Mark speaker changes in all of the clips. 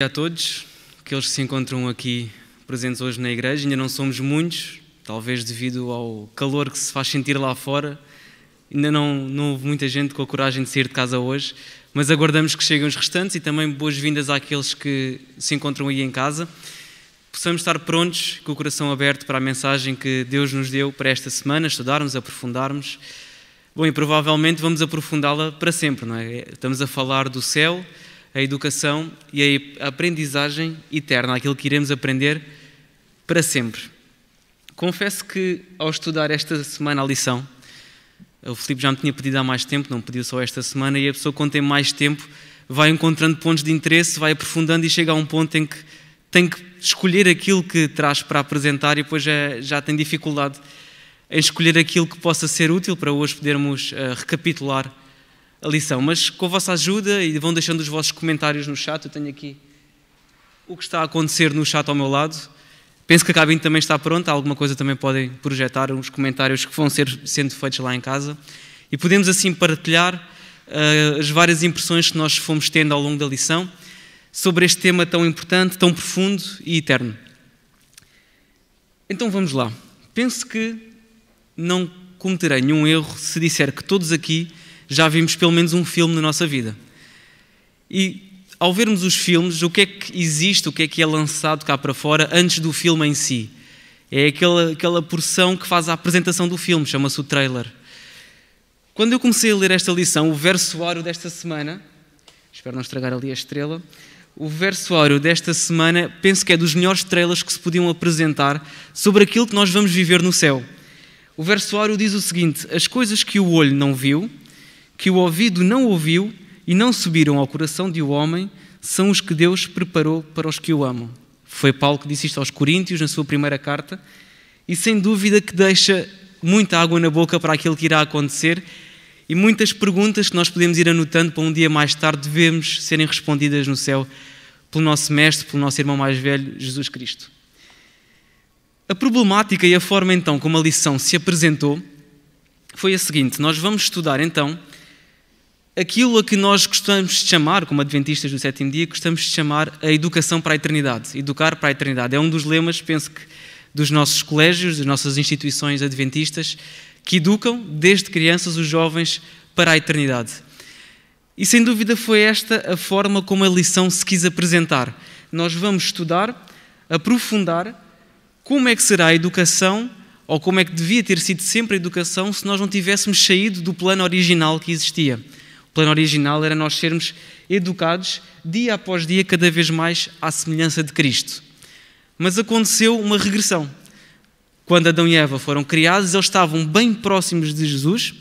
Speaker 1: a todos, que se encontram aqui presentes hoje na igreja. Ainda não somos muitos, talvez devido ao calor que se faz sentir lá fora. Ainda não, não houve muita gente com a coragem de sair de casa hoje, mas aguardamos que cheguem os restantes e também boas-vindas àqueles que se encontram aí em casa. Possamos estar prontos, com o coração aberto para a mensagem que Deus nos deu para esta semana, estudarmos, aprofundarmos. Bom, e provavelmente vamos aprofundá-la para sempre, não é? Estamos a falar do céu, a educação e a aprendizagem eterna, aquilo que iremos aprender para sempre. Confesso que ao estudar esta semana a lição, o Filipe já me tinha pedido há mais tempo, não pediu só esta semana, e a pessoa quando tem mais tempo vai encontrando pontos de interesse, vai aprofundando e chega a um ponto em que tem que escolher aquilo que traz para apresentar e depois já, já tem dificuldade em escolher aquilo que possa ser útil para hoje podermos uh, recapitular a lição. Mas com a vossa ajuda e vão deixando os vossos comentários no chat, eu tenho aqui o que está a acontecer no chat ao meu lado. Penso que a cabine também está pronta, alguma coisa também podem projetar os comentários que vão ser sendo feitos lá em casa. E podemos assim partilhar uh, as várias impressões que nós fomos tendo ao longo da lição sobre este tema tão importante, tão profundo e eterno. Então vamos lá. Penso que não cometerei nenhum erro se disser que todos aqui já vimos pelo menos um filme na nossa vida. E ao vermos os filmes, o que é que existe, o que é que é lançado cá para fora antes do filme em si? É aquela, aquela porção que faz a apresentação do filme, chama-se o trailer. Quando eu comecei a ler esta lição, o versuário desta semana, espero não estragar ali a estrela, o versuário desta semana penso que é dos melhores trailers que se podiam apresentar sobre aquilo que nós vamos viver no céu. O versuário diz o seguinte: As coisas que o olho não viu, que o ouvido não ouviu e não subiram ao coração de um homem são os que Deus preparou para os que o amam. Foi Paulo que disse isto aos Coríntios na sua primeira carta e sem dúvida que deixa muita água na boca para aquilo que irá acontecer e muitas perguntas que nós podemos ir anotando para um dia mais tarde devemos serem respondidas no céu pelo nosso mestre, pelo nosso irmão mais velho, Jesus Cristo. A problemática e a forma então como a lição se apresentou foi a seguinte: nós vamos estudar então aquilo a que nós gostamos de chamar, como adventistas do sétimo dia, gostamos de chamar a educação para a eternidade. Educar para a eternidade. É um dos lemas, penso que, dos nossos colégios, das nossas instituições adventistas, que educam desde crianças os jovens para a eternidade. E sem dúvida foi esta a forma como a lição se quis apresentar. Nós vamos estudar, aprofundar como é que será a educação ou como é que devia ter sido sempre a educação se nós não tivéssemos saído do plano original que existia. Plano original era nós sermos educados dia após dia, cada vez mais à semelhança de Cristo. Mas aconteceu uma regressão. Quando Adão e Eva foram criados, eles estavam bem próximos de Jesus,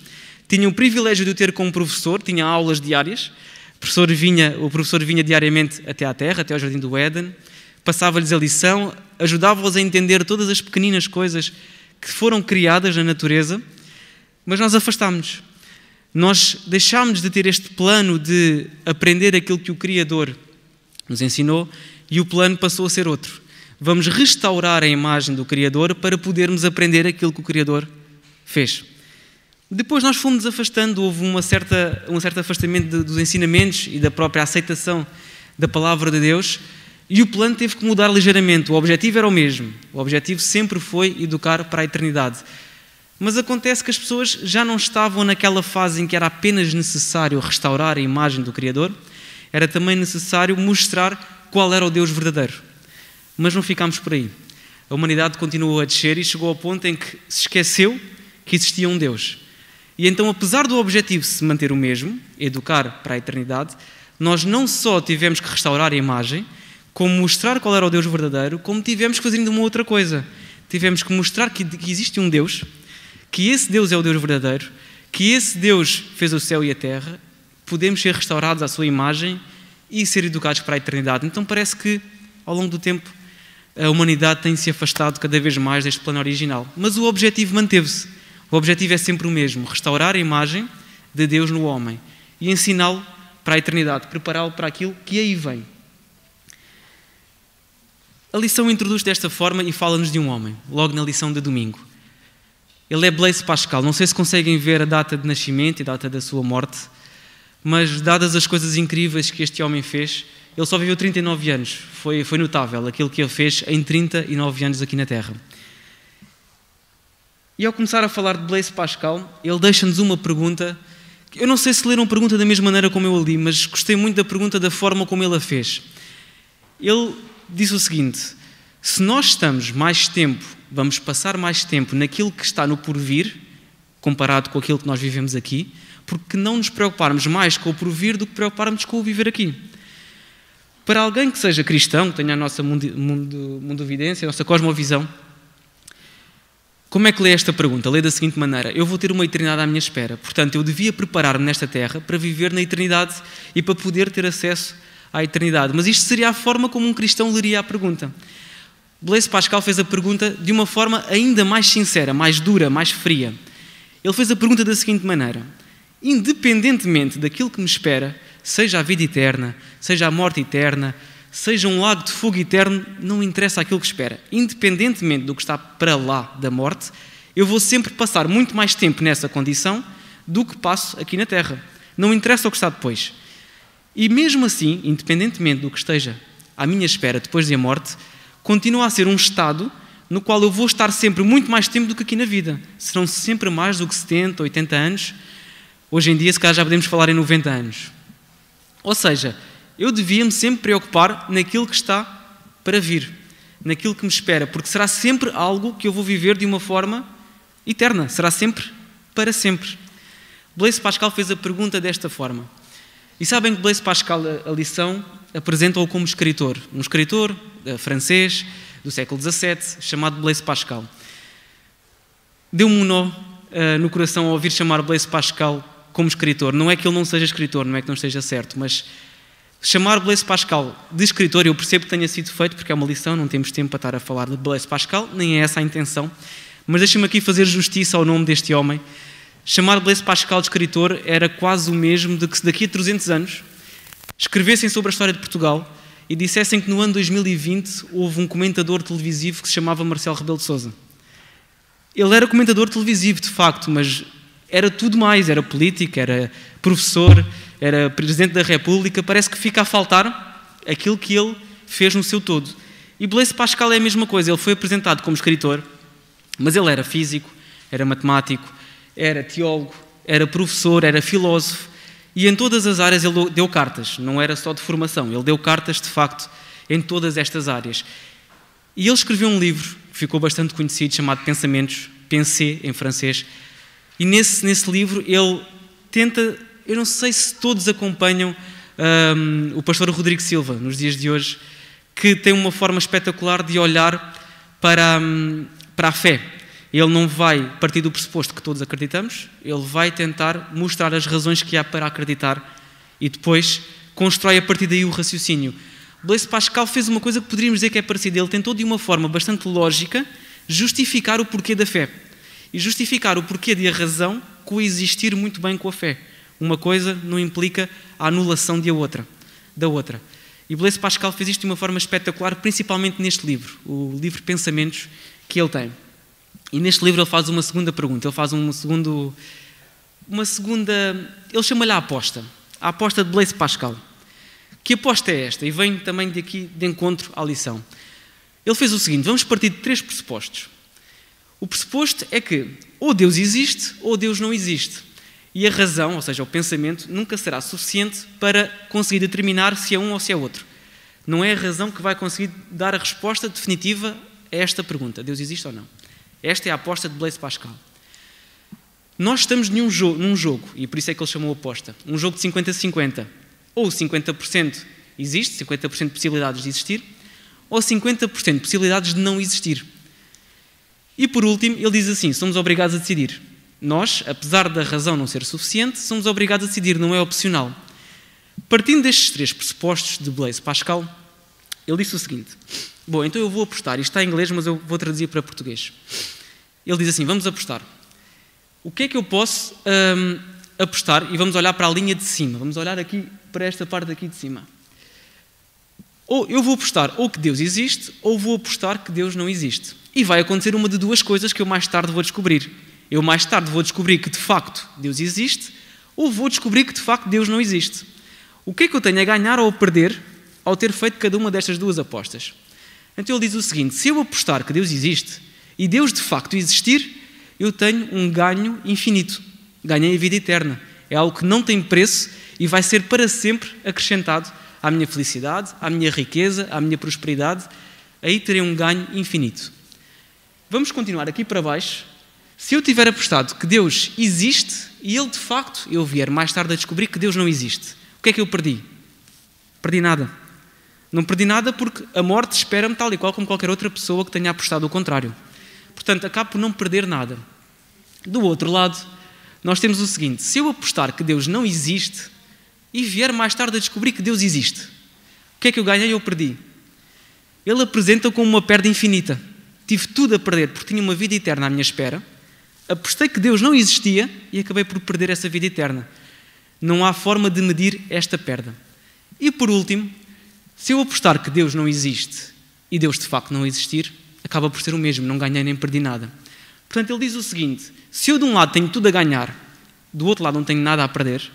Speaker 1: tinham o privilégio de o ter como professor, tinha aulas diárias. O professor vinha, o professor vinha diariamente até à terra, até ao jardim do Éden, passava-lhes a lição, ajudava-os a entender todas as pequeninas coisas que foram criadas na natureza, mas nós afastámos-nos nós deixámos de ter este plano de aprender aquilo que o Criador nos ensinou e o plano passou a ser outro. Vamos restaurar a imagem do Criador para podermos aprender aquilo que o Criador fez. Depois nós fomos afastando, houve uma certa, um certo afastamento dos ensinamentos e da própria aceitação da palavra de Deus, e o plano teve que mudar ligeiramente. O objetivo era o mesmo. O objetivo sempre foi educar para a eternidade. Mas acontece que as pessoas já não estavam naquela fase em que era apenas necessário restaurar a imagem do Criador, era também necessário mostrar qual era o Deus verdadeiro. Mas não ficámos por aí. A humanidade continuou a descer e chegou ao ponto em que se esqueceu que existia um Deus. E então, apesar do objetivo se manter o mesmo, educar para a eternidade, nós não só tivemos que restaurar a imagem, como mostrar qual era o Deus verdadeiro, como tivemos que fazer ainda uma outra coisa. Tivemos que mostrar que, existe um Deus que esse Deus é o Deus verdadeiro, que esse Deus fez o céu e a terra, podemos ser restaurados à sua imagem e ser educados para a eternidade. Então parece que, ao longo do tempo, a humanidade tem se afastado cada vez mais deste plano original. Mas o objetivo manteve-se. O objetivo é sempre o mesmo: restaurar a imagem de Deus no homem e ensiná-lo para a eternidade, prepará-lo para aquilo que aí vem. A lição introduz desta forma e fala-nos de um homem, logo na lição de domingo. Ele é Blaise Pascal. Não sei se conseguem ver a data de nascimento e a data da sua morte, mas dadas as coisas incríveis que este homem fez, ele só viveu 39 anos. Foi, foi notável aquilo que ele fez em 39 anos aqui na Terra. E ao começar a falar de Blaise Pascal, ele deixa-nos uma pergunta. Eu não sei se leram a pergunta da mesma maneira como eu a li, mas gostei muito da pergunta da forma como ele a fez. Ele disse o seguinte: se nós estamos mais tempo, vamos passar mais tempo naquilo que está no porvir, comparado com aquilo que nós vivemos aqui, porque não nos preocuparmos mais com o porvir do que preocuparmos com o viver aqui. Para alguém que seja cristão, que tenha a nossa mundo, mundo, mundovidência, a nossa cosmovisão, como é que lê esta pergunta? Lê da seguinte maneira: Eu vou ter uma eternidade à minha espera, portanto, eu devia preparar-me nesta terra para viver na eternidade e para poder ter acesso à eternidade. Mas isto seria a forma como um cristão leria a pergunta. Blaise Pascal fez a pergunta de uma forma ainda mais sincera, mais dura, mais fria. Ele fez a pergunta da seguinte maneira: Independentemente daquilo que me espera, seja a vida eterna, seja a morte eterna, seja um lago de fogo eterno, não interessa aquilo que espera. Independentemente do que está para lá da morte, eu vou sempre passar muito mais tempo nessa condição do que passo aqui na Terra. Não interessa o que está depois. E mesmo assim, independentemente do que esteja à minha espera depois da morte, continua a ser um estado no qual eu vou estar sempre muito mais tempo do que aqui na vida. Serão sempre mais do que 70, 80 anos. Hoje em dia, se calhar, já podemos falar em 90 anos. Ou seja, eu devia-me sempre preocupar naquilo que está para vir, naquilo que me espera, porque será sempre algo que eu vou viver de uma forma eterna, será sempre para sempre. Blaise Pascal fez a pergunta desta forma. E sabem que Blaise Pascal, a, lição, apresenta-o como escritor, um escritor francês do século XVII, chamado Blaise Pascal. Deu-me um nó uh, no coração ao ouvir chamar Blaise Pascal como escritor. Não é que ele não seja escritor, não é que não esteja certo, mas Chamar Blaise Pascal de escritor, eu percebo que tenha sido feito, porque é uma lição, não temos tempo para estar a falar de Blaise Pascal, nem é essa a intenção, mas deixa-me aqui fazer justiça ao nome deste homem. Chamar Blaise Pascal de escritor era quase o mesmo de que se daqui a 300 anos escrevessem sobre a história de Portugal e dissessem que no ano 2020 houve um comentador televisivo que se chamava Marcelo Rebelo de Sousa. Ele era comentador televisivo, de facto, mas era tudo mais, era política, era professor, era Presidente da República, parece que fica a faltar aquilo que ele fez no seu todo. E Blaise Pascal é a mesma coisa, ele foi apresentado como escritor, mas ele era físico, era matemático, era teólogo, era professor, era filósofo, e em todas as áreas ele deu cartas, não era só de formação, ele deu cartas de facto em todas estas áreas. E ele escreveu um livro que ficou bastante conhecido, chamado Pensamentos, Pensée em francês, e nesse, nesse livro ele tenta eu não sei se todos acompanham um, o pastor Rodrigo Silva nos dias de hoje, que tem uma forma espetacular de olhar para, um, para a fé. Ele não vai partir do pressuposto que todos acreditamos, ele vai tentar mostrar as razões que há para acreditar e depois constrói a partir daí o raciocínio. Blaise Pascal fez uma coisa que poderíamos dizer que é parecida. Ele tentou, de uma forma bastante lógica, justificar o porquê da fé e justificar o porquê de a razão coexistir muito bem com a fé. Uma coisa não implica a anulação de a outra, da outra. E Blaise Pascal fez isto de uma forma espetacular, principalmente neste livro, o livro Pensamentos que ele tem. E neste livro ele faz uma segunda pergunta, ele faz uma segundo, uma segunda, ele chama-lhe a aposta, a aposta de Blaise Pascal. Que aposta é esta? E vem também de aqui de encontro à lição. Ele fez o seguinte: vamos partir de três pressupostos. O pressuposto é que ou Deus existe ou Deus não existe. E a razão, ou seja, o pensamento, nunca será suficiente para conseguir determinar se é um ou se é outro. Não é a razão que vai conseguir dar a resposta definitiva a esta pergunta: Deus existe ou não? Esta é a aposta de Blaise Pascal. Nós estamos num jogo, num jogo, e por isso é que ele chamou aposta, um jogo de 50-50. Ou 50% existe, 50% de possibilidades de existir, ou 50% de possibilidades de não existir. E por último, ele diz assim: somos obrigados a decidir. Nós, apesar da razão não ser suficiente, somos obrigados a decidir, não é opcional. Partindo destes três pressupostos de Blaise Pascal, ele disse o seguinte: Bom, então eu vou apostar, isto está em inglês, mas eu vou traduzir para português. Ele diz assim: Vamos apostar. O que é que eu posso hum, apostar? E vamos olhar para a linha de cima, vamos olhar aqui para esta parte aqui de cima. Ou eu vou apostar ou que Deus existe, ou vou apostar que Deus não existe. E vai acontecer uma de duas coisas que eu mais tarde vou descobrir. Eu mais tarde vou descobrir que de facto Deus existe, ou vou descobrir que de facto Deus não existe. O que é que eu tenho a ganhar ou a perder ao ter feito cada uma destas duas apostas. Então ele diz o seguinte: se eu apostar que Deus existe e Deus de facto existir, eu tenho um ganho infinito. Ganhei a vida eterna. É algo que não tem preço e vai ser para sempre acrescentado à minha felicidade, à minha riqueza, à minha prosperidade. Aí terei um ganho infinito. Vamos continuar aqui para baixo. Se eu tiver apostado que Deus existe e Ele de facto, eu vier mais tarde a descobrir que Deus não existe, o que é que eu perdi? Perdi nada. Não perdi nada porque a morte espera-me tal e qual como qualquer outra pessoa que tenha apostado o contrário. Portanto, acabo por não perder nada. Do outro lado, nós temos o seguinte: se eu apostar que Deus não existe e vier mais tarde a descobrir que Deus existe, o que é que eu ganhei ou perdi? Ele apresenta como uma perda infinita. Tive tudo a perder porque tinha uma vida eterna à minha espera. Apostei que Deus não existia e acabei por perder essa vida eterna. Não há forma de medir esta perda. E por último, se eu apostar que Deus não existe e Deus de facto não existir, acaba por ser o mesmo, não ganhei nem perdi nada. Portanto, ele diz o seguinte: se eu de um lado tenho tudo a ganhar, do outro lado não tenho nada a perder,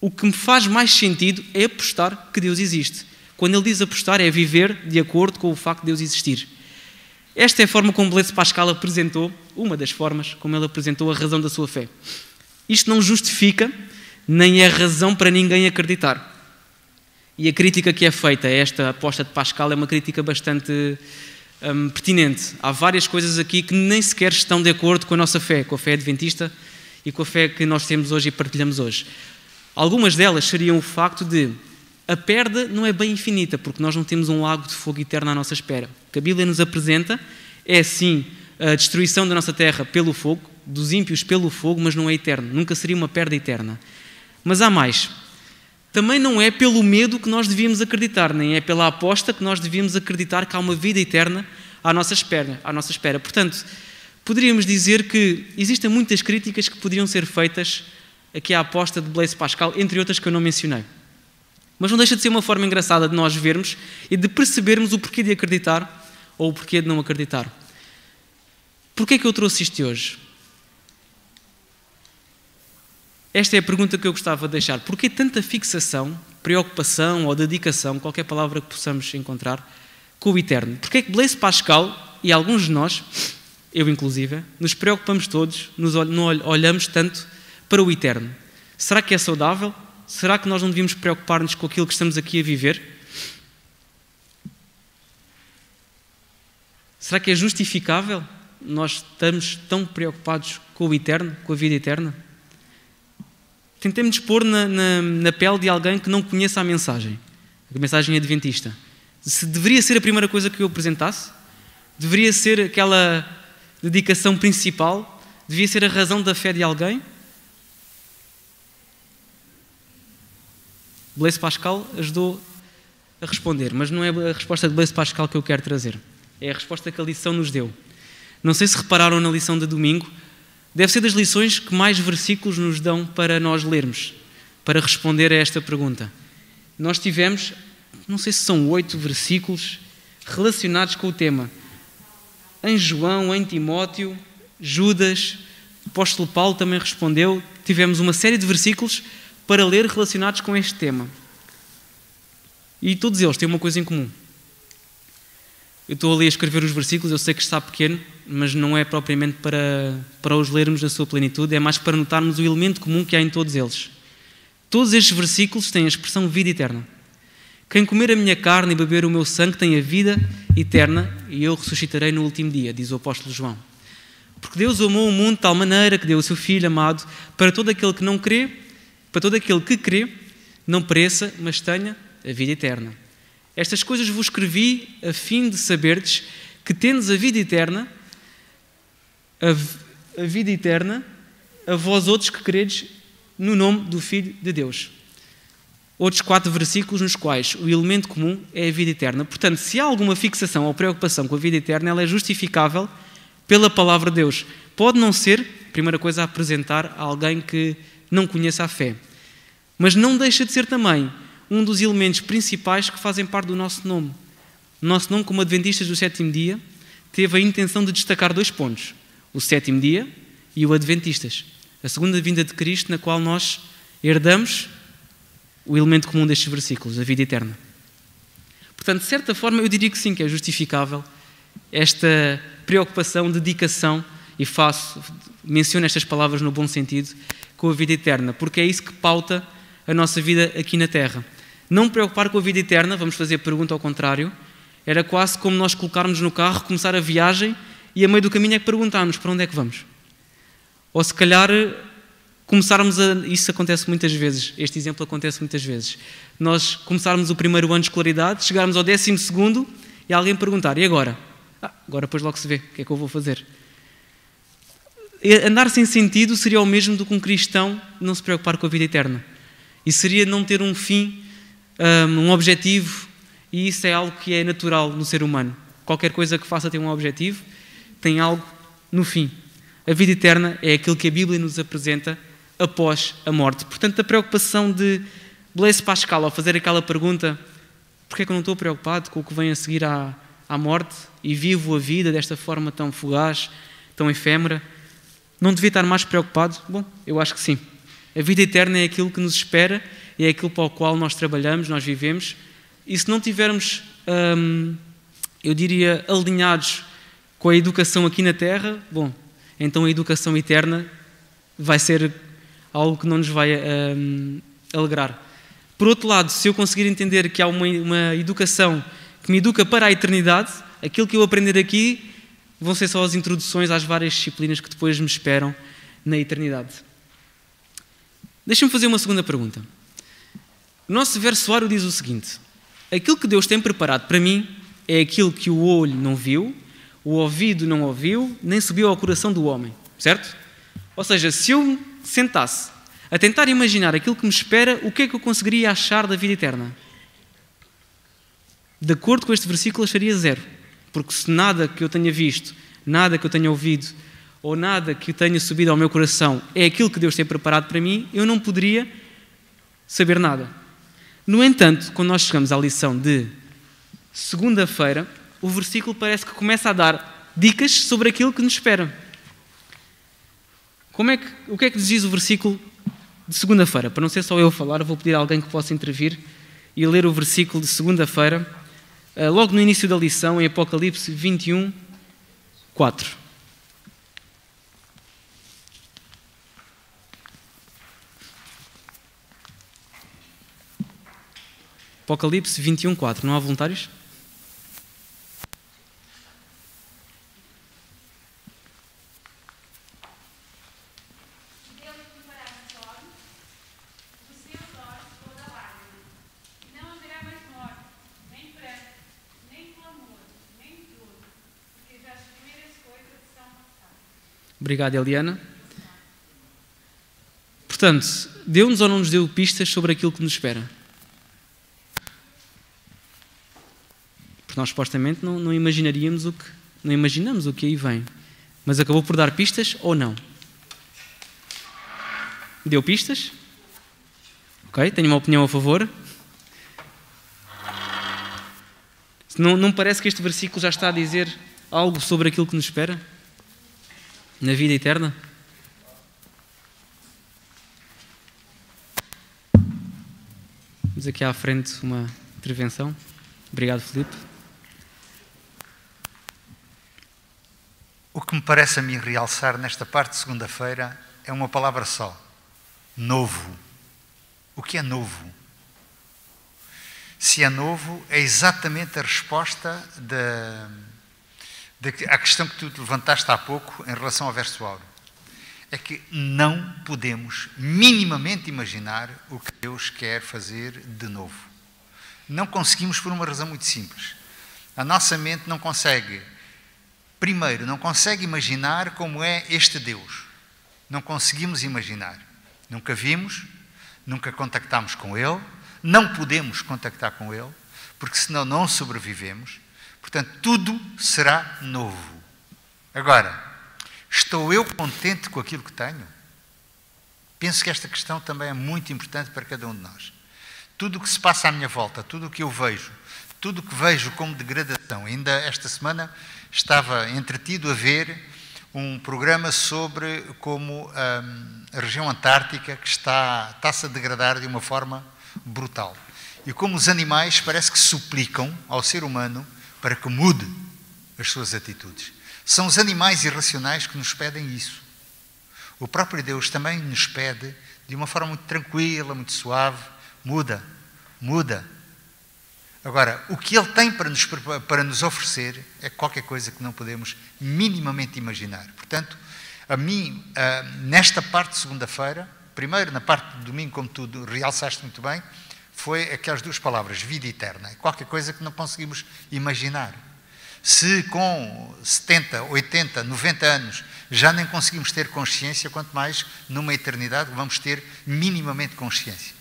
Speaker 1: o que me faz mais sentido é apostar que Deus existe. Quando ele diz apostar, é viver de acordo com o facto de Deus existir. Esta é a forma como Blaise Pascal apresentou, uma das formas como ele apresentou a razão da sua fé. Isto não justifica, nem é razão para ninguém acreditar. E a crítica que é feita a esta aposta de Pascal é uma crítica bastante hum, pertinente. Há várias coisas aqui que nem sequer estão de acordo com a nossa fé, com a fé adventista e com a fé que nós temos hoje e partilhamos hoje. Algumas delas seriam o facto de a perda não é bem infinita, porque nós não temos um lago de fogo eterno à nossa espera. O que a Bíblia nos apresenta é sim a destruição da nossa terra pelo fogo, dos ímpios pelo fogo, mas não é eterno. Nunca seria uma perda eterna. Mas há mais também não é pelo medo que nós devíamos acreditar, nem é pela aposta que nós devíamos acreditar que há uma vida eterna à nossa espera. À nossa espera. Portanto, poderíamos dizer que existem muitas críticas que poderiam ser feitas aqui à aposta de Blaise Pascal, entre outras que eu não mencionei. Mas não deixa de ser uma forma engraçada de nós vermos e de percebermos o porquê de acreditar ou o porquê de não acreditar. Porquê é que eu trouxe isto hoje? Esta é a pergunta que eu gostava de deixar. Porquê tanta fixação, preocupação ou dedicação, qualquer palavra que possamos encontrar, com o eterno? Porquê é que Blaise Pascal e alguns de nós, eu inclusive, nos preocupamos todos, nos olhamos tanto para o eterno? Será que é saudável? Será que nós não devíamos preocupar-nos com aquilo que estamos aqui a viver? Será que é justificável nós estamos tão preocupados com o eterno, com a vida eterna? Pôr na, na, na, pele de alguém que não conheça a mensagem, a mensagem adventista. Se deveria ser a primeira coisa que eu apresentasse, deveria ser aquela dedicação principal, devia ser a razão da fé de alguém. Blaise Pascal ajudou a responder, mas não é a resposta de Blaise Pascal que eu quero trazer. É a resposta que a lição nos deu. Não sei se repararam na lição de domingo, Deve ser das lições que mais versículos nos dão para nós lermos, para responder a esta pergunta. Nós tivemos, não sei se são oito versículos relacionados com o tema. Em João, em Timóteo, Judas, o apóstolo Paulo também respondeu. Tivemos uma série de versículos para ler relacionados com este tema. E todos eles têm uma coisa em comum. Eu estou ali a escrever os versículos, eu sei que está pequeno, mas não é propriamente para, para os lermos na sua plenitude, é mais para notarmos o elemento comum que há em todos eles. Todos estes versículos têm a expressão vida eterna. Quem comer a minha carne e beber o meu sangue tem a vida eterna e eu ressuscitarei no último dia, diz o apóstolo João. Porque Deus amou o mundo de tal maneira que deu o seu Filho amado para todo aquele que não crê, para todo aquele que crê, não pereça, mas tenha a vida eterna. Estas coisas vos escrevi a fim de saberdes que tendes a vida eterna, a, a vida eterna, a vós outros que credes no nome do Filho de Deus. Outros quatro versículos nos quais o elemento comum é a vida eterna. Portanto, se há alguma fixação ou preocupação com a vida eterna, ela é justificável pela palavra de Deus. Pode não ser, primeira coisa, a apresentar a alguém que não conheça a fé. Mas não deixa de ser também um dos elementos principais que fazem parte do nosso nome. O nosso nome, como Adventistas do sétimo dia, teve a intenção de destacar dois pontos: o sétimo dia e o Adventistas. A segunda vinda de Cristo, na qual nós herdamos o elemento comum destes versículos, a vida eterna. Portanto, de certa forma, eu diria que sim, que é justificável esta preocupação, dedicação, e faço, menciono estas palavras no bom sentido, com a vida eterna, porque é isso que pauta a nossa vida aqui na Terra. Não preocupar com a vida eterna, vamos fazer a pergunta ao contrário, era quase como nós colocarmos no carro, começar a viagem e a meio do caminho é que perguntarmos para onde é que vamos. Ou se calhar começarmos a. Isso acontece muitas vezes, este exemplo acontece muitas vezes. Nós começarmos o primeiro ano de escolaridade, chegarmos ao décimo segundo e alguém perguntar: e agora? Ah, agora depois logo se vê, o que é que eu vou fazer? Andar sem sentido seria o mesmo do que um cristão não se preocupar com a vida eterna. E seria não ter um fim, um objetivo, e isso é algo que é natural no ser humano. Qualquer coisa que faça tem um objetivo, tem algo no fim. A vida eterna é aquilo que a Bíblia nos apresenta após a morte. Portanto, a preocupação de Blaise Pascal, ao fazer aquela pergunta, porquê é que eu não estou preocupado com o que vem a seguir à, à morte e vivo a vida desta forma tão fugaz, tão efêmera? Não devia estar mais preocupado? Bom, eu acho que sim. A vida eterna é aquilo que nos espera, é aquilo para o qual nós trabalhamos, nós vivemos. E se não tivermos, hum, eu diria, alinhados com a educação aqui na Terra, bom, então a educação eterna vai ser algo que não nos vai hum, alegrar. Por outro lado, se eu conseguir entender que há uma, uma educação que me educa para a eternidade, aquilo que eu aprender aqui vão ser só as introduções às várias disciplinas que depois me esperam na eternidade. Deixa-me fazer uma segunda pergunta. O nosso versuário diz o seguinte: Aquilo que Deus tem preparado para mim é aquilo que o olho não viu, o ouvido não ouviu, nem subiu ao coração do homem. Certo? Ou seja, se eu sentasse a tentar imaginar aquilo que me espera, o que é que eu conseguiria achar da vida eterna? De acordo com este versículo, acharia zero. Porque se nada que eu tenha visto, nada que eu tenha ouvido, ou nada que tenha subido ao meu coração é aquilo que Deus tem preparado para mim, eu não poderia saber nada. No entanto, quando nós chegamos à lição de segunda-feira, o versículo parece que começa a dar dicas sobre aquilo que nos espera. Como é que, o que é que diz o versículo de segunda-feira? Para não ser só eu falar, vou pedir a alguém que possa intervir e ler o versículo de segunda-feira eh, logo no início da lição, em Apocalipse 21, 4. Apocalipse 21, 4. Não há voluntários? Obrigado, Eliana. Portanto, deu-nos ou não nos deu pistas sobre aquilo que nos espera? Porque nós supostamente não, não imaginaríamos o que, não imaginamos o que aí vem. Mas acabou por dar pistas ou não? Deu pistas? Ok, tenho uma opinião a favor. Não, não parece que este versículo já está a dizer algo sobre aquilo que nos espera? Na vida eterna? Temos aqui à frente uma intervenção. Obrigado, Felipe.
Speaker 2: O que me parece a mim realçar nesta parte de segunda-feira é uma palavra só: novo. O que é novo? Se é novo, é exatamente a resposta da à questão que tu levantaste há pouco em relação ao verso áureo. É que não podemos minimamente imaginar o que Deus quer fazer de novo. Não conseguimos por uma razão muito simples. A nossa mente não consegue, primeiro, não consegue imaginar como é este Deus. Não conseguimos imaginar. Nunca vimos, nunca contactamos com Ele, não podemos contactar com Ele, porque senão não sobrevivemos. Portanto, tudo será novo. Agora, estou eu contente com aquilo que tenho? Penso que esta questão também é muito importante para cada um de nós. Tudo o que se passa à minha volta, tudo o que eu vejo, tudo o que vejo como degradação. Ainda esta semana estava entretido a ver um programa sobre como hum, a região antártica que está, está-se a degradar de uma forma brutal. E como os animais parece que suplicam ao ser humano para que mude as suas atitudes. São os animais irracionais que nos pedem isso. O próprio Deus também nos pede, de uma forma muito tranquila, muito suave, muda, muda. Agora, o que Ele tem para nos, para nos oferecer é qualquer coisa que não podemos minimamente imaginar. Portanto, a mim, nesta parte de segunda-feira, primeiro na parte de domingo, como tu realçaste muito bem, foi aquelas duas palavras, vida eterna. É qualquer coisa que não conseguimos imaginar. Se com 70, 80, 90 anos já nem conseguimos ter consciência, quanto mais numa eternidade vamos ter minimamente consciência.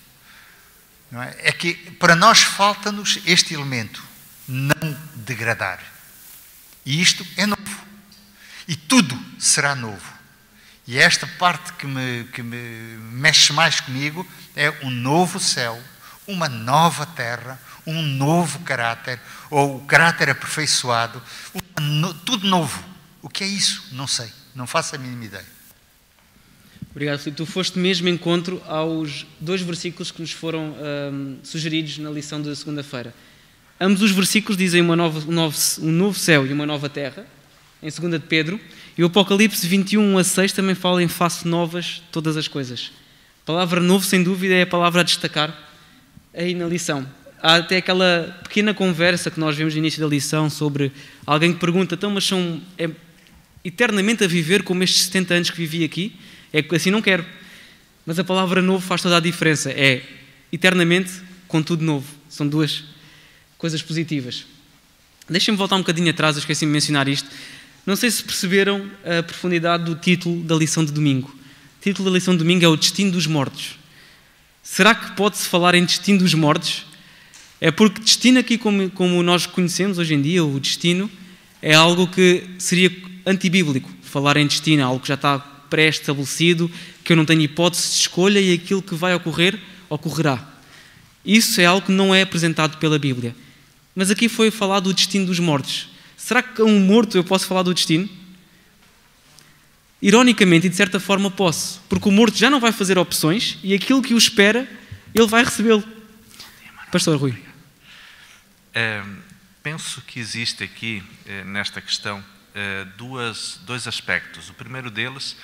Speaker 2: É? é? que para nós falta-nos este elemento, não degradar. E isto é novo. E tudo será novo. E esta parte que me, que me mexe mais comigo é um novo céu, uma nova terra, um novo caráter, ou o caráter aperfeiçoado, no, tudo novo. O que é isso? Não sei, não faço a mínima ideia.
Speaker 1: Obrigado, Filipe. Tu foste mesmo encontro aos dois versículos que nos foram um, sugeridos na lição de segunda-feira. Ambos os versículos dizem uma nova, um, novo, um novo céu e uma nova terra, em 2 de Pedro, e o Apocalipse 21 a 6 também fala em face novas todas as coisas. A palavra novo, sem dúvida, é a palavra a destacar aí na lição. Há até aquela pequena conversa que nós vemos no início da lição sobre alguém que pergunta, então, mas são é, eternamente a viver como estes 70 anos que vivi aqui? É assim não quero. Mas a palavra novo faz toda a diferença. É eternamente com tudo novo. São duas coisas positivas. Deixem-me voltar um bocadinho atrás, eu esqueci de mencionar isto. Não sei se perceberam a profundidade do título da lição de domingo. O título da lição de domingo é O Destino dos Mortos. Será que pode-se falar em destino dos mortos? É porque destino aqui, como, como nós conhecemos hoje em dia, o destino, é algo que seria antibíblico. Falar em destino é algo que já está pré-estabelecido, que eu não tenho hipótese de escolha e aquilo que vai ocorrer, ocorrerá. Isso é algo que não é apresentado pela Bíblia. Mas aqui foi falado do destino dos mortos. Será que a um morto eu posso falar do destino? Ironicamente, e de certa forma, posso, porque o morto já não vai fazer opções e aquilo que o espera, ele vai recebê-lo. Pastor Rui.
Speaker 3: É, penso que existe aqui, é, nesta questão, é, duas, dois aspectos. O primeiro deles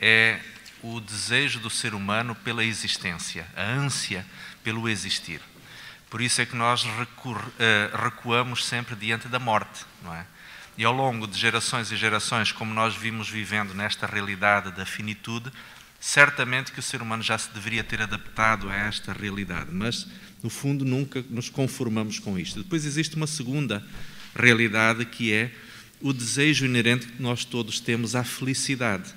Speaker 3: é o desejo do ser humano pela existência, a ânsia pelo existir. Por isso é que nós eh, recuamos sempre diante da morte, não é? E ao longo de gerações e gerações, como nós vimos vivendo nesta realidade da finitude, certamente que o ser humano já se deveria ter adaptado a esta realidade, mas no fundo nunca nos conformamos com isto. Depois existe uma segunda realidade que é o desejo inerente que nós todos temos à felicidade.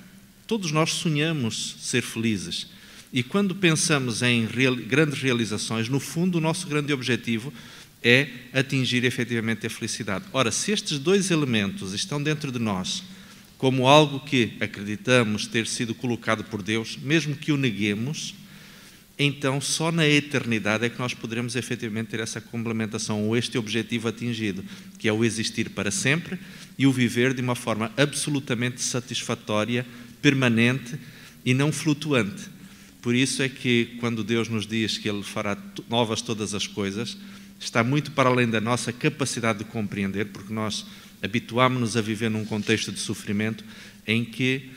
Speaker 3: Todos nós sonhamos ser felizes. E quando pensamos em real, grandes realizações, no fundo, o nosso grande objetivo é atingir efetivamente a felicidade. Ora, se estes dois elementos estão dentro de nós, como algo que acreditamos ter sido colocado por Deus, mesmo que o neguemos, então só na eternidade é que nós poderemos efetivamente ter essa complementação ou este objetivo atingido, que é o existir para sempre e o viver de uma forma absolutamente satisfatória, permanente e não flutuante. Por isso é que, quando Deus nos diz que Ele fará novas todas as coisas, está muito para além da nossa capacidade de compreender, porque nós habituámos-nos a viver num contexto de sofrimento em que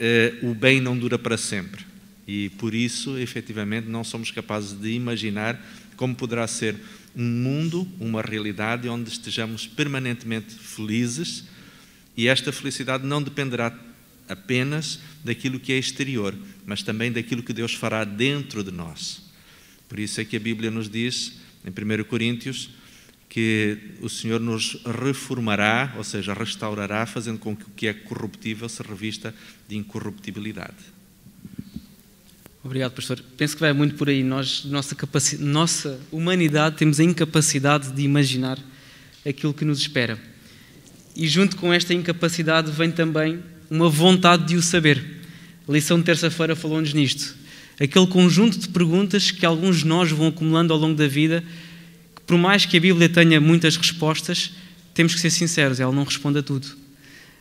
Speaker 3: eh, o bem não dura para sempre. E por isso, efetivamente, não somos capazes de imaginar como poderá ser um mundo, uma realidade onde estejamos permanentemente felizes e esta felicidade não dependerá apenas daquilo que é exterior, mas também daquilo que Deus fará dentro de nós. Por isso é que a Bíblia nos diz, em 1 Coríntios, que o Senhor nos reformará, ou seja, restaurará, fazendo com que o que é corruptível se revista de incorruptibilidade.
Speaker 1: Obrigado, pastor. Penso que vai muito por aí. Nós, nossa, nossa humanidade, temos a incapacidade de imaginar aquilo que nos espera. E junto com esta incapacidade vem também uma vontade de o saber. A lição de terça-feira falou-nos nisto. Aquele conjunto de perguntas que alguns de nós vão acumulando ao longo da vida, que por mais que a Bíblia tenha muitas respostas, temos que ser sinceros, ela não responde a tudo.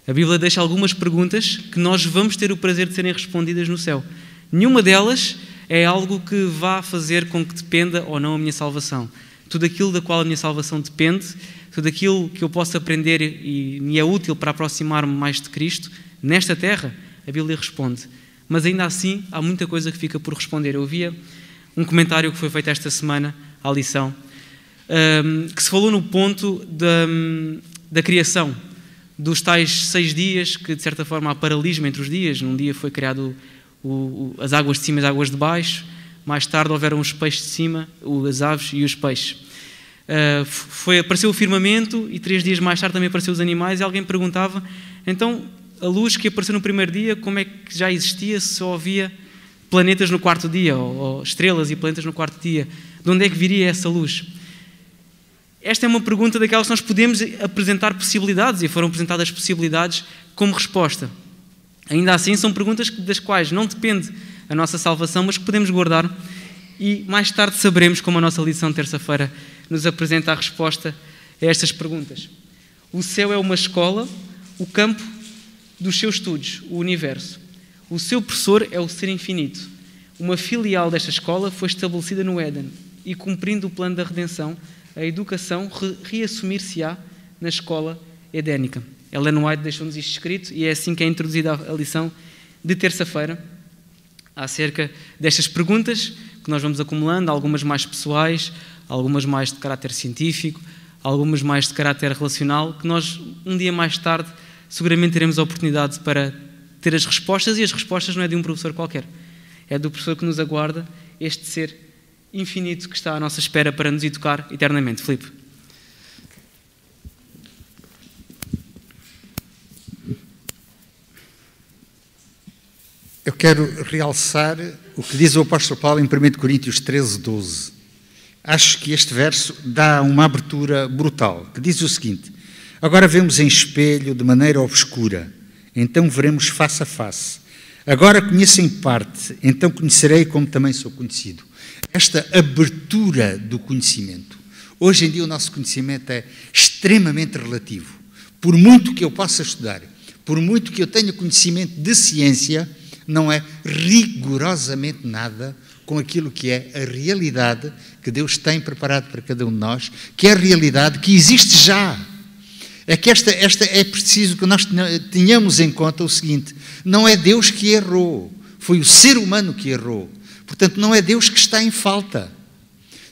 Speaker 1: A Bíblia deixa algumas perguntas que nós vamos ter o prazer de serem respondidas no céu. Nenhuma delas é algo que vá fazer com que dependa ou não a minha salvação. Tudo aquilo da qual a minha salvação depende, tudo aquilo que eu posso aprender e me é útil para aproximar-me mais de Cristo, nesta terra, a Bíblia responde. Mas ainda assim, há muita coisa que fica por responder. Eu via um comentário que foi feito esta semana à lição, um, que se falou no ponto da, da criação, dos tais seis dias, que de certa forma há paralelismo entre os dias. Num dia foi criado o, o, as águas de cima e as águas de baixo, mais tarde houveram os peixes de cima, as aves e os peixes. Uh, foi, apareceu o firmamento e três dias mais tarde também apareceu os animais e alguém perguntava, então a luz que apareceu no primeiro dia, como é que já existia se só havia planetas no quarto dia, ou, ou estrelas e planetas no quarto dia? De onde é que viria essa luz? Esta é uma pergunta daquelas que nós podemos apresentar possibilidades e foram apresentadas possibilidades como resposta. Ainda assim, são perguntas das quais não depende a nossa salvação, mas que podemos guardar e mais tarde saberemos como a nossa lição de terça-feira nos apresenta a resposta a estas perguntas. O céu é uma escola, o campo dos seus estudos, o universo. O seu professor é o ser infinito. Uma filial desta escola foi estabelecida no Éden e, cumprindo o plano da redenção, a educação reassumir-se-á na escola edénica. Ellen White deixou-nos isto escrito e é assim que é introduzida a lição de terça-feira acerca destas perguntas que nós vamos acumulando, algumas mais pessoais, algumas mais de caráter científico, algumas mais de caráter relacional, que nós um dia mais tarde seguramente teremos a oportunidade para ter as respostas e as respostas não é de um professor qualquer, é do professor que nos aguarda este ser infinito que está à nossa espera para nos educar eternamente. Filipe.
Speaker 2: Eu quero realçar o que diz o apóstolo Paulo em 1 Coríntios 13, 12. Acho que este verso dá uma abertura brutal, que diz o seguinte: Agora vemos em espelho de maneira obscura, então veremos face a face. Agora conheço em parte, então conhecerei como também sou conhecido. Esta abertura do conhecimento. Hoje em dia o nosso conhecimento é extremamente relativo. Por muito que eu possa estudar, por muito que eu tenha conhecimento de ciência, não é rigorosamente nada com aquilo que é a realidade que Deus tem preparado para cada um de nós, que é a realidade que existe já. É que esta, esta é preciso que nós tenhamos em conta o seguinte: não é Deus que errou, foi o ser humano que errou. Portanto, não é Deus que está em falta,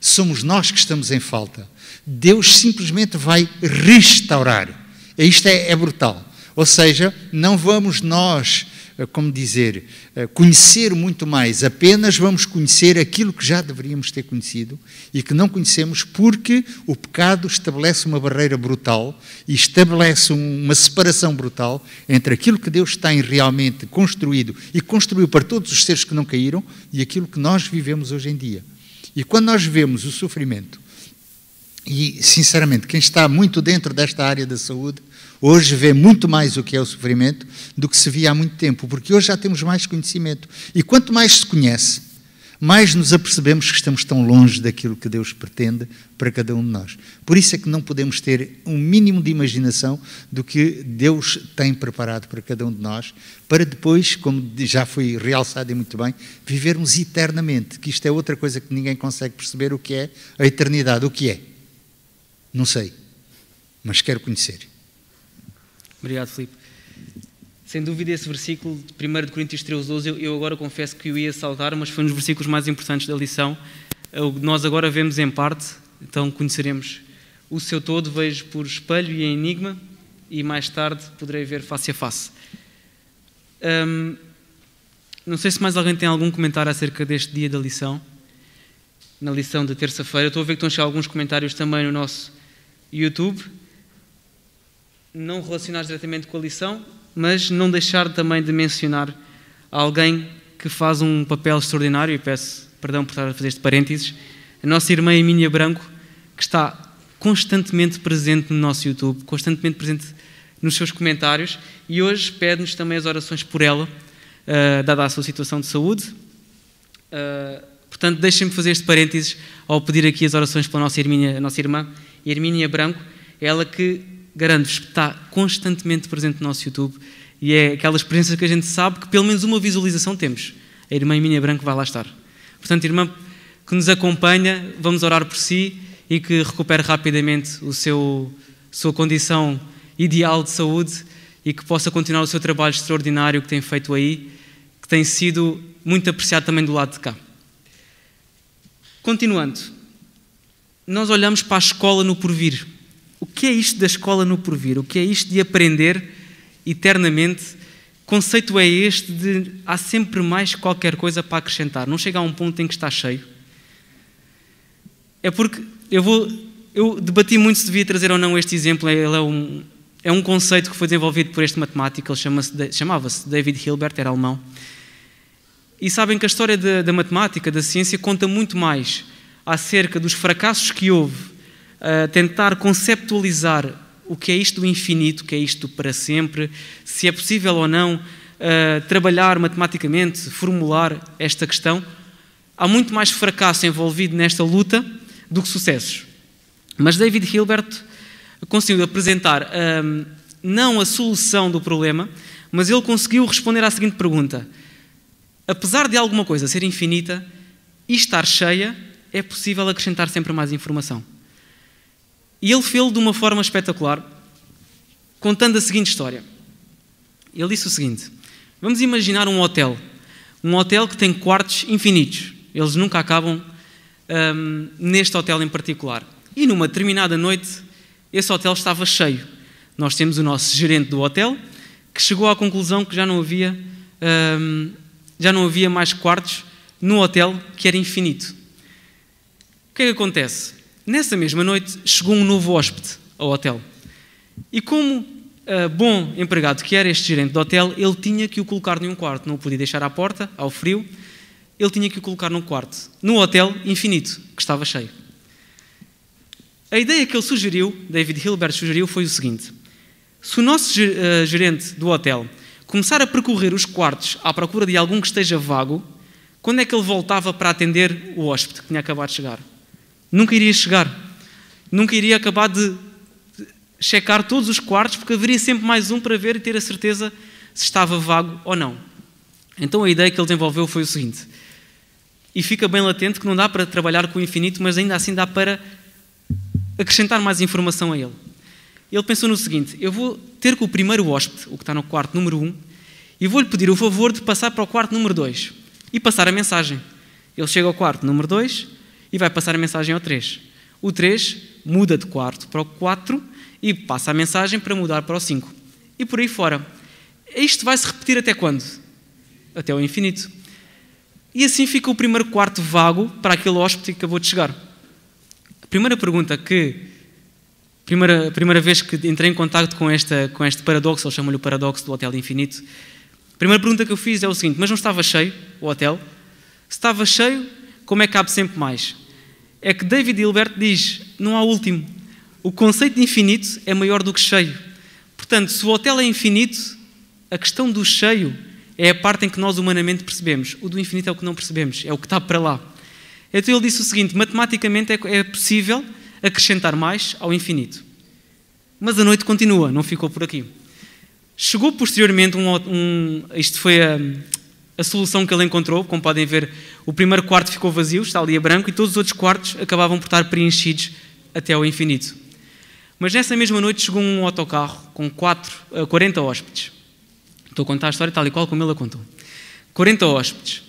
Speaker 2: somos nós que estamos em falta. Deus simplesmente vai restaurar. Isto é, é brutal. Ou seja, não vamos nós como dizer, eh, conhecer muito mais, apenas vamos conhecer aquilo que já deveríamos ter conhecido e que não conhecemos porque o pecado estabelece uma barreira brutal e estabelece uma separação brutal entre aquilo que Deus tem realmente construído e construiu para todos os seres que não caíram e aquilo que nós vivemos hoje em dia. E quando nós vemos o sofrimento, e sinceramente, quem está muito dentro desta área da saúde, Hoje vê muito mais o que é o sofrimento do que se via há muito tempo, porque hoje já temos mais conhecimento. E quanto mais se conhece, mais nos apercebemos que estamos tão longe daquilo que Deus pretende para cada um de nós. Por isso é que não podemos ter um mínimo de imaginação do que Deus tem preparado para cada um de nós, para depois, como já foi realçado e muito bem, vivermos eternamente, que isto é outra coisa que ninguém consegue perceber o que é a eternidade. O que é? Não sei, mas quero conhecer.
Speaker 1: Obrigado, Filipe. Sem dúvida, esse versículo de 1 Coríntios 13, 12, eu, agora confesso que o ia saltar, mas foi um dos versículos mais importantes da lição. É nós agora vemos em parte, então conheceremos o seu todo, vejo por espelho e enigma, e mais tarde poderei ver face a face. Hum, não sei se mais alguém tem algum comentário acerca deste dia da lição, na lição de terça-feira. Estou a ver que estão a chegar alguns comentários também no nosso YouTube não relacionados diretamente com a lição, mas não deixar também de mencionar alguém que faz um papel extraordinário, e peço perdão por estar a fazer este parênteses, a nossa irmã Emília Branco, que está constantemente presente no nosso YouTube, constantemente presente nos seus comentários, e hoje pede-nos também as orações por ela, uh, dada a sua situação de saúde. Uh, portanto, deixem-me fazer este parênteses ao pedir aqui as orações pela nossa, irmã, a nossa irmã Hermínia Branco, ela que garanto-vos que está constantemente presente no nosso YouTube e é aquelas presenças que a gente sabe que pelo menos uma visualização temos. A irmã Minha Branco vai lá estar. Portanto, irmã que nos acompanha, vamos orar por si e que recupere rapidamente o seu sua condição ideal de saúde e que possa continuar o seu trabalho extraordinário que tem feito aí, que tem sido muito apreciado também do lado de cá. Continuando, nós olhamos para a escola no porvir. O que é isto da escola no porvir? O que é isto de aprender eternamente? Conceito é este de há sempre mais qualquer coisa para acrescentar, não chega a um ponto em que está cheio. É porque eu vou eu debati muito se devia trazer ou não este exemplo. Ele é um, é um conceito que foi desenvolvido por este matemático, ele chama chamava-se David Hilbert, era alemão. E sabem que a história da, da, matemática, da ciência, conta muito mais acerca dos fracassos que houve a tentar conceptualizar o que é isto do infinito, o que é isto para sempre, se é possível ou não trabalhar matematicamente, formular esta questão. Há muito mais fracasso envolvido nesta luta do que sucessos. Mas David Hilbert conseguiu apresentar um, não a solução do problema, mas ele conseguiu responder à seguinte pergunta: apesar de alguma coisa ser infinita e estar cheia, é possível acrescentar sempre mais informação. E ele fez de uma forma espetacular, contando a seguinte história. Ele disse o seguinte: vamos imaginar um hotel, um hotel que tem quartos infinitos, eles nunca acabam um, neste hotel em particular. E numa determinada noite, esse hotel estava cheio. Nós temos o nosso gerente do hotel que chegou à conclusão que já não havia, hum, já não havia mais quartos no hotel que era infinito. O que é que acontece? Nessa mesma noite chegou um novo hóspede ao hotel. E como uh, bom empregado que era este gerente do hotel, ele tinha que o colocar num quarto, não o podia deixar à porta, ao frio, ele tinha que o colocar num quarto, no hotel infinito, que estava cheio. A ideia que ele sugeriu, David Hilbert sugeriu, foi o seguinte: se o nosso eh, gerente do hotel começar a percorrer os quartos à procura de algum que esteja vago, quando é que ele voltava para atender o hóspede que tinha acabado de chegar? Nunca iria chegar. Nunca iria acabar de checar todos os quartos, porque haveria sempre mais um para ver e ter a certeza se estava vago ou não. Então a ideia que ele desenvolveu foi o seguinte: e fica bem latente que não dá para trabalhar com o infinito, mas ainda assim dá para acrescentar mais informação a ele. Ele pensou no seguinte: eu vou ter com o primeiro hóspede, o que está no quarto número 1, um, e vou-lhe pedir o favor de passar para o quarto número 2 e passar a mensagem. Ele chega ao quarto número 2 e vai passar a mensagem ao 3. O 3 muda de quarto para o 4 e passa a mensagem para mudar para o 5. E por aí fora. Isto vai se repetir até quando? Até o infinito. E assim fica o primeiro quarto vago para aquele hóspede que acabou de chegar. A primeira pergunta que. Primeira, primeira vez que entrei em contato com, esta, com este paradoxo, ele chama-lhe o paradoxo do Hotel Infinito. A primeira pergunta que eu fiz é o seguinte: mas não estava cheio o hotel? Se estava cheio, como é que cabe sempre mais? É que David Hilbert diz: não há último. O conceito de infinito é maior do que cheio. Portanto, se o hotel é infinito, a questão do cheio é a parte em que nós humanamente percebemos. O do infinito é o que não percebemos, é o que está para lá. Então ele disse o seguinte: matematicamente é, é possível acrescentar mais ao infinito. Mas a noite continua, não ficou por aqui. Chegou posteriormente um. um isto foi a, a, solução que ele encontrou. Como podem ver, o primeiro quarto ficou vazio, está ali a branco, e todos os outros quartos acabavam por estar preenchidos até ao infinito. Mas nessa mesma noite chegou um autocarro com 4, 40 hóspedes. Estou a contar a história tal e qual como ele a contou. 40 hóspedes.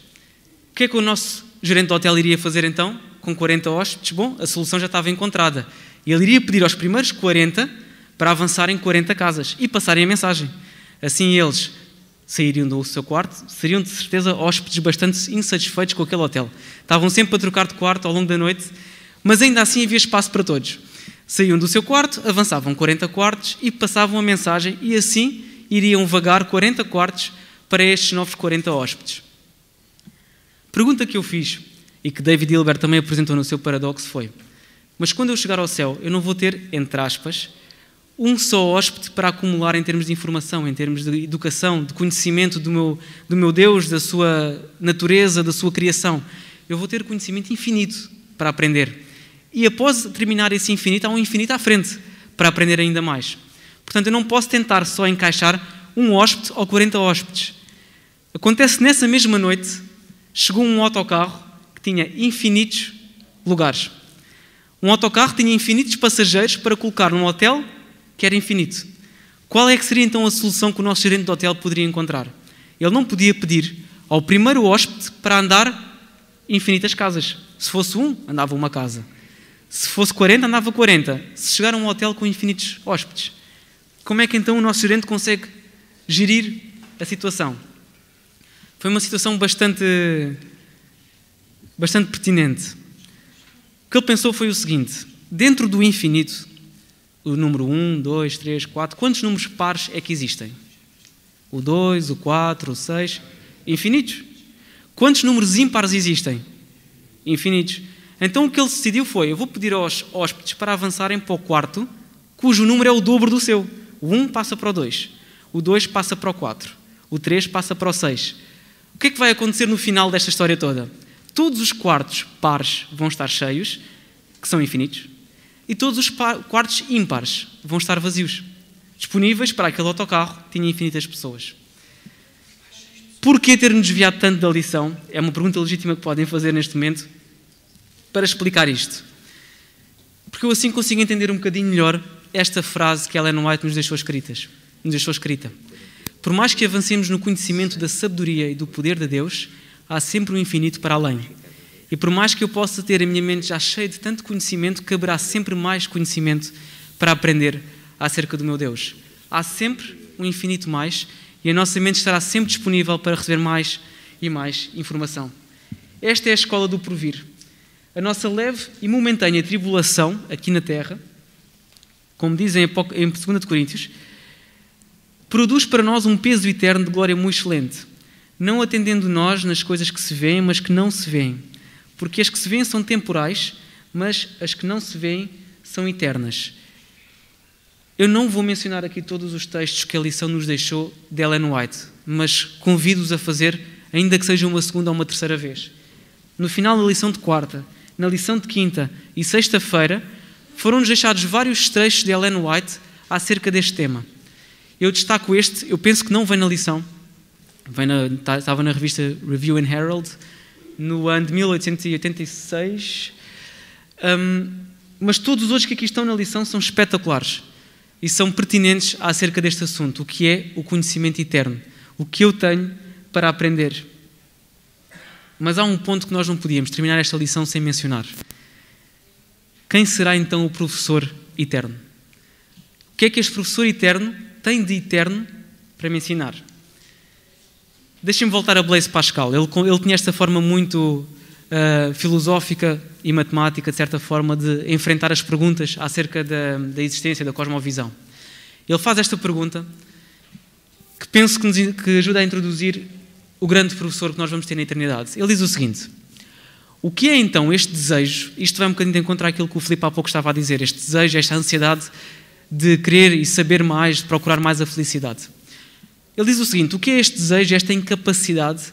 Speaker 1: O que é que o nosso gerente do hotel iria fazer então? Com 40 hóspedes? Bom, a solução já estava encontrada. Ele iria pedir aos primeiros 40 para avançarem 40 casas e passarem a mensagem. Assim eles sairiam do seu quarto, seriam de certeza hóspedes bastante insatisfeitos com aquele hotel. Estavam sempre a trocar de quarto ao longo da noite, mas ainda assim havia espaço para todos. Saíam do seu quarto, avançavam 40 quartos e passavam a mensagem, e assim iriam vagar 40 quartos para estes novos 40 hóspedes. Pergunta que eu fiz e que David Hilbert também apresentou no seu paradoxo foi: Mas quando eu chegar ao céu, eu não vou ter, entre aspas, um só hóspede para acumular em termos de informação, em termos de educação, de conhecimento do meu, do meu Deus, da sua natureza, da sua criação. Eu vou ter conhecimento infinito para aprender. E após terminar esse infinito, há um infinito à frente para aprender ainda mais. Portanto, eu não posso tentar só encaixar um hóspede ou 40 hóspedes. Acontece nessa mesma noite chegou um autocarro que tinha infinitos lugares. Um autocarro tinha infinitos passageiros para colocar num hotel que era infinito. Qual é que seria então a solução que o nosso gerente do hotel poderia encontrar? Ele não podia pedir ao primeiro hóspede para andar infinitas casas. Se fosse um, andava uma casa. Se fosse 40, andava 40. Se chegar a um hotel com infinitos hóspedes. Como é que então o nosso gerente consegue gerir a situação? Foi uma situação bastante, bastante pertinente. O que ele pensou foi o seguinte: dentro do infinito, o número 1, 2, 3, 4, quantos números pares é que existem? O 2, o 4, o 6, infinitos. Quantos números ímpares existem? Infinitos. Então o que ele decidiu foi: eu vou pedir aos hóspedes para avançarem para o quarto, cujo número é o dobro do seu. O 1 passa para o 2, o 2 passa para o 4, o 3 passa para o 6. O que é que vai acontecer no final desta história toda? Todos os quartos pares vão estar cheios, que são infinitos, e todos os quartos ímpares vão estar vazios, disponíveis para aquele autocarro que tinha infinitas pessoas. Porquê ter-nos desviado tanto da lição? É uma pergunta legítima que podem fazer neste momento para explicar isto. Porque eu assim consigo entender um bocadinho melhor esta frase que Ellen White nos deixou, escritas, nos deixou escrita. Por mais que avancemos no conhecimento da sabedoria e do poder de Deus, há sempre um infinito para além. E por mais que eu possa ter a minha mente já cheia de tanto conhecimento, caberá sempre mais conhecimento para aprender acerca do meu Deus. Há sempre um infinito mais e a nossa mente estará sempre disponível para receber mais e mais informação. Esta é a escola do porvir. A nossa leve e momentânea tribulação aqui na terra como dizem em 2 Coríntios, produz para nós um peso eterno de glória muito excelente, não atendendo nós nas coisas que se veem, mas que não se veem. Porque as que se veem são temporais, mas as que não se veem são eternas. Eu não vou mencionar aqui todos os textos que a lição nos deixou de Ellen White, mas convido-os a fazer, ainda que seja uma segunda ou uma terceira vez. No final da lição de quarta, na lição de quinta e sexta-feira, foram-nos deixados vários trechos de Ellen White acerca deste tema. Eu destaco este, eu penso que não vem na lição, vem na, tá, estava na revista Review and Herald, no ano de 1886, um, mas todos os outros que aqui estão na lição são espetaculares e são pertinentes acerca deste assunto, o que é o conhecimento eterno, o que eu tenho para aprender. Mas há um ponto que nós não podíamos terminar esta lição sem mencionar. Quem será então o professor eterno? O que é que este professor eterno tem de eterno para me ensinar? Deixem-me voltar a Blaise Pascal. Ele, ele tinha esta forma muito uh, filosófica e matemática, de certa forma, de enfrentar as perguntas acerca da, da existência, da cosmovisão. Ele faz esta pergunta que penso que, nos, que ajuda a introduzir o grande professor que nós vamos ter na eternidade. Ele diz o seguinte: o que é então este desejo? Isto vai um bocadinho de encontrar aquilo que o Filipe há pouco estava a dizer, este desejo, esta ansiedade de querer e saber mais, de procurar mais a felicidade. Ele diz o seguinte: o que é este desejo, esta incapacidade,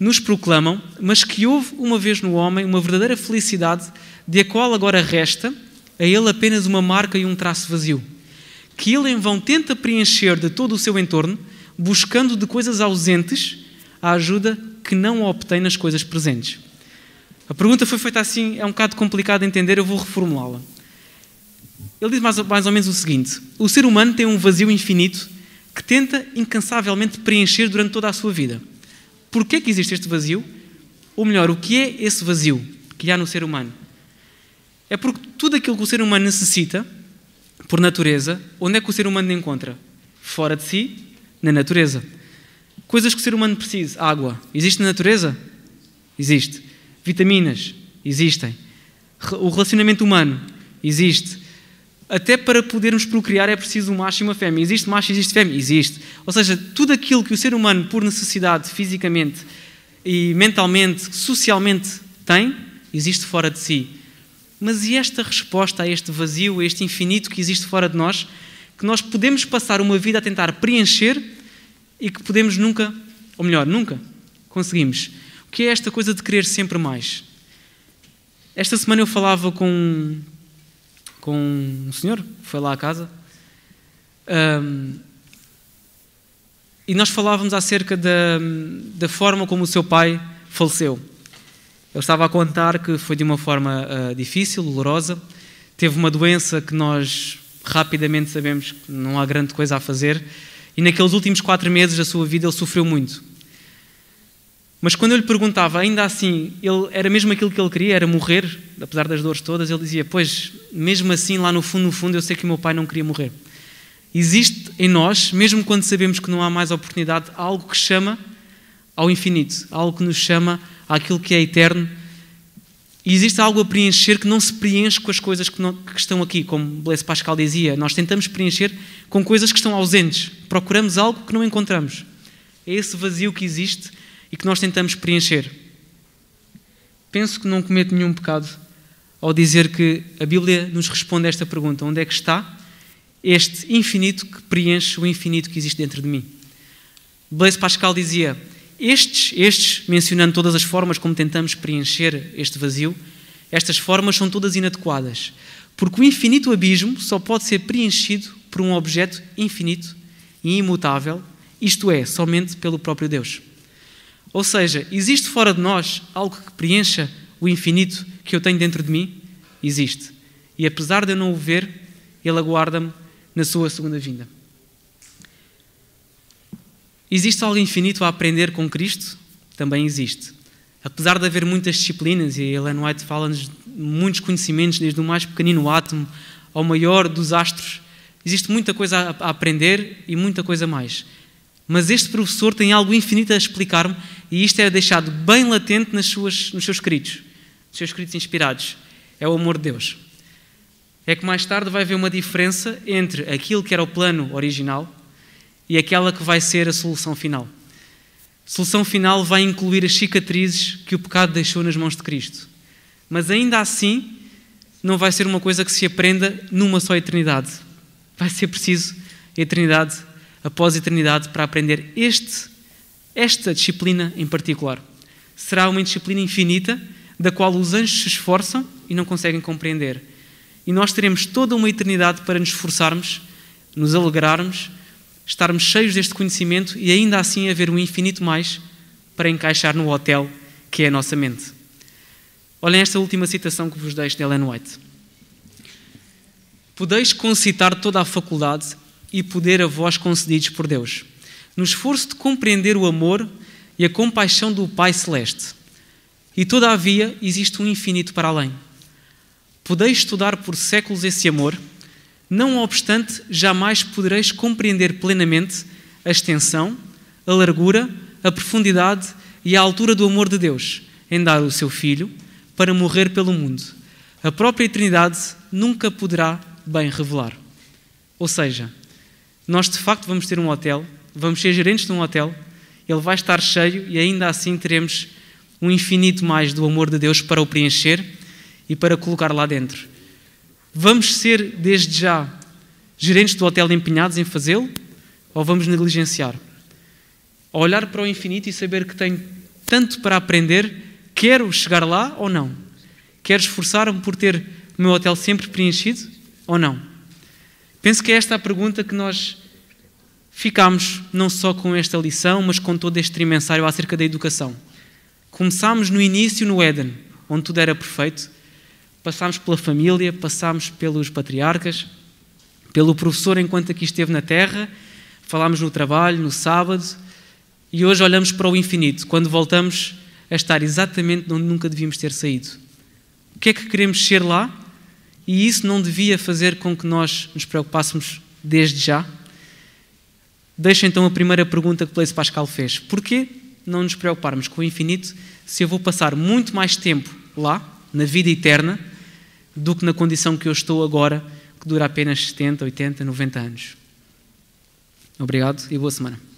Speaker 1: nos proclamam, mas que houve uma vez no homem uma verdadeira felicidade, de a qual agora resta a ele apenas uma marca e um traço vazio, que ele em vão tenta preencher de todo o seu entorno, buscando de coisas ausentes a ajuda que não obtém nas coisas presentes. A pergunta foi feita assim, é um bocado complicado de entender, eu vou reformulá-la. Ele diz mais, mais ou menos o seguinte: o ser humano tem um vazio infinito que tenta incansavelmente preencher durante toda a sua vida. Por que é que existe este vazio? Ou melhor, o que é esse vazio que há no ser humano? É porque tudo aquilo que o ser humano necessita, por natureza, onde é que o ser humano encontra? Fora de si, na natureza. Coisas que o ser humano precisa. Água. Existe na natureza? Existe. Vitaminas existem. O relacionamento humano existe. Até para podermos procriar é preciso um macho e uma fêmea. Existe macho, existe fêmea? Existe. Ou seja, tudo aquilo que o ser humano, por necessidade, fisicamente e mentalmente, socialmente tem, existe fora de si. Mas e esta resposta a este vazio, a este infinito que existe fora de nós, que nós podemos passar uma vida a tentar preencher e que podemos nunca, ou melhor, nunca conseguimos que é esta coisa de querer sempre mais. Esta semana eu falava com, com um senhor que foi lá à casa um, e nós falávamos acerca da, da forma como o seu pai faleceu. Ele estava a contar que foi de uma forma uh, difícil, dolorosa, teve uma doença que nós rapidamente sabemos que não há grande coisa a fazer, e naqueles últimos quatro meses da sua vida ele sofreu muito. Mas quando eu lhe perguntava, ainda assim, ele era mesmo aquilo que ele queria, era morrer, apesar das dores todas, ele dizia: Pois, mesmo assim, lá no fundo, no fundo, eu sei que o meu pai não queria morrer. Existe em nós, mesmo quando sabemos que não há mais oportunidade, algo que chama ao infinito, algo que nos chama àquilo que é eterno. E existe algo a preencher que não se preenche com as coisas que, não, que estão aqui, como Blaise Pascal dizia. Nós tentamos preencher com coisas que estão ausentes. Procuramos algo que não encontramos. É esse vazio que existe e que nós tentamos preencher. Penso que não cometo nenhum pecado ao dizer que a Bíblia nos responde a esta pergunta: onde é que está este infinito que preenche o infinito que existe dentro de mim? Blaise Pascal dizia: estes, estes, mencionando todas as formas como tentamos preencher este vazio, estas formas são todas inadequadas, porque o infinito abismo só pode ser preenchido por um objeto infinito e imutável, isto é, somente pelo próprio Deus. Ou seja, existe fora de nós algo que preencha o infinito que eu tenho dentro de mim? Existe. E apesar de eu não o ver, Ele aguarda-me na sua segunda vinda. Existe algo infinito a aprender com Cristo? Também existe. Apesar de haver muitas disciplinas, e Ellen White fala-nos muitos conhecimentos, desde o mais pequenino átomo ao maior dos astros, existe muita coisa a aprender e muita coisa mais. Mas este professor tem algo infinito a explicar-me, e isto é deixado bem latente nas suas, nos seus escritos, nos seus escritos inspirados. É o amor de Deus. É que mais tarde vai haver uma diferença entre aquilo que era o plano original e aquela que vai ser a solução final. A solução final vai incluir as cicatrizes que o pecado deixou nas mãos de Cristo. Mas ainda assim, não vai ser uma coisa que se aprenda numa só eternidade. Vai ser preciso eternidade após eternidade para aprender este, esta disciplina em particular. Será uma disciplina infinita da qual os anjos se esforçam e não conseguem compreender. E nós teremos toda uma eternidade para nos esforçarmos, nos alegrarmos estarmos cheios deste conhecimento e ainda assim haver um infinito mais para encaixar no hotel que é a nossa mente. Olhem esta última citação que vos deixo de Ellen White. Podeis concitar toda a faculdade e poder a vós concedidos por Deus, no esforço de compreender o amor e a compaixão do Pai Celeste. E todavia existe um infinito para além. Podeis estudar por séculos esse amor não obstante, jamais podereis compreender plenamente a extensão, a largura, a profundidade e a altura do amor de Deus em dar o seu Filho para morrer pelo mundo. A própria eternidade nunca poderá bem revelar. Ou seja, nós de facto vamos ter um hotel, vamos ser gerentes de um hotel, ele vai estar cheio e ainda assim teremos um infinito mais do amor de Deus para o preencher e para colocar lá dentro. Vamos ser, desde já, gerentes do hotel empenhados em fazê-lo ou vamos negligenciar? olhar para o infinito e saber que tenho tanto para aprender, quero chegar lá ou não? Quero esforçar-me por ter o meu hotel sempre preenchido ou não? Penso que é esta a pergunta que nós ficamos não só com esta lição, mas com todo este trimensário acerca da educação. Começámos no início no Éden, onde tudo era perfeito, passámos pela família, passámos pelos patriarcas, pelo professor enquanto aqui esteve na Terra, falámos no trabalho, no sábado, e hoje olhamos para o infinito, quando voltamos a estar exatamente onde nunca devíamos ter saído. O que é que queremos ser lá? E isso não devia fazer com que nós nos preocupássemos desde já? Deixa então a primeira pergunta que Blaise Pascal fez. Porquê não nos preocuparmos com o infinito se eu vou passar muito mais tempo lá, na vida eterna, do que na condição que eu estou agora, que dura apenas 70, 80, 90 anos. Obrigado e boa semana.